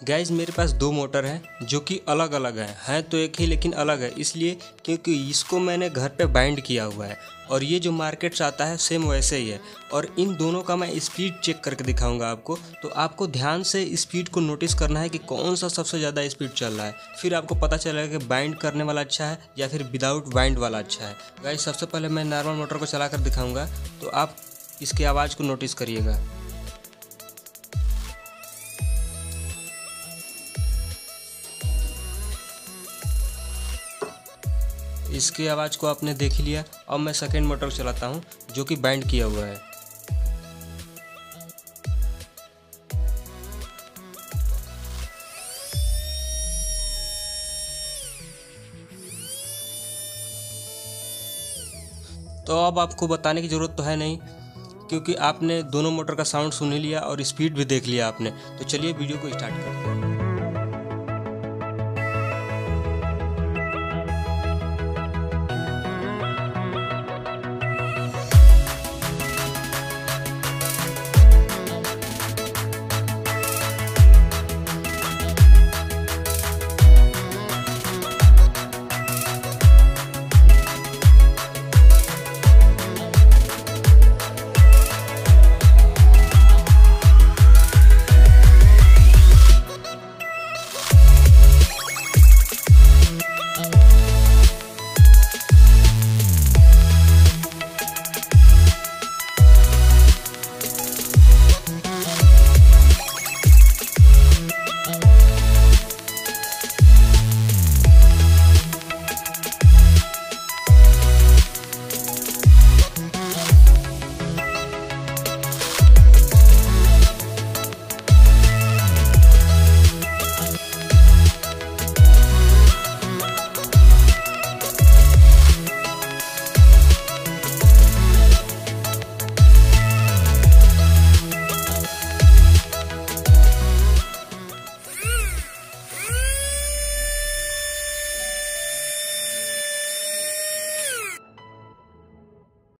Gas मेरे पास दो motor हैं, जो कि अलग अलग हैं। हैं तो एक ही, लेकिन अलग है। इसलिए क्योंकि इसको मैंने घर पे बाइंड किया हुआ है। और ये जो मार्केट से आता है सेम वैसे ही है। और इन दोनों का मैं स्पीड चेक करके दिखाऊँगा आपको। तो आपको ध्यान से स्पीड को नोटिस करना है कि कौन सा सबसे ज़्यादा स्पीड चल रहा है। फिर आपको पता चलेगा कि बाइंड करने वाला अच्छा है, या फिर विदाउट बाइंड वाला अच्छा है। गैस सबसे पहले मैं नॉर्मल मोटर को चला कर दिखाऊँगा। तो आप इसकी आवाज़ को नोटिस करिएगा। इसकी आवाज़ को आपने देख लिया। अब मैं सेकेंड मोटर चलाता हूँ, जो कि बैंड किया हुआ है। तो अब आपको बताने की ज़रूरत तो है नहीं, क्योंकि आपने दोनों मोटर का साउंड सुन ही लिया और स्पीड भी देख लिया आपने। तो चलिए वीडियो को स्टार्ट करते हैं।